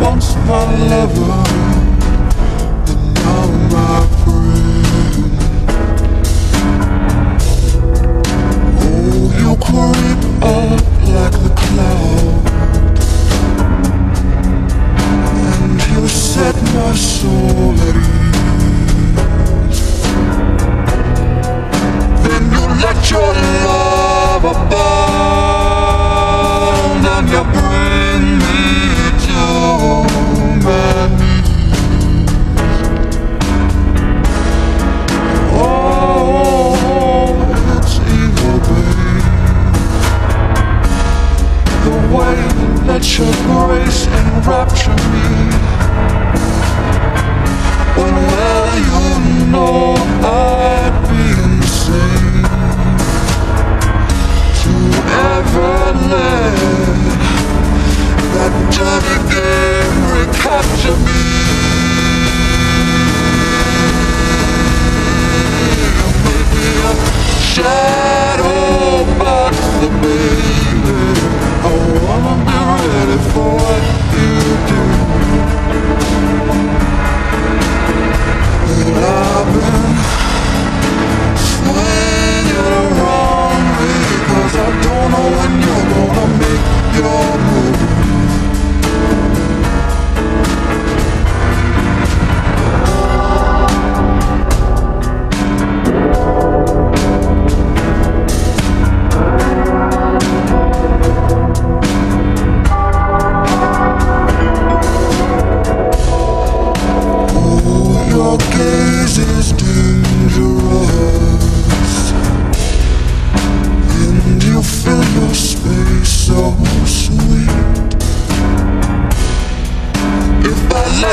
Once my a lover. through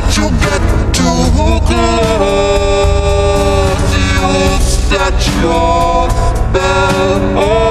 that you get too close, you set your bell.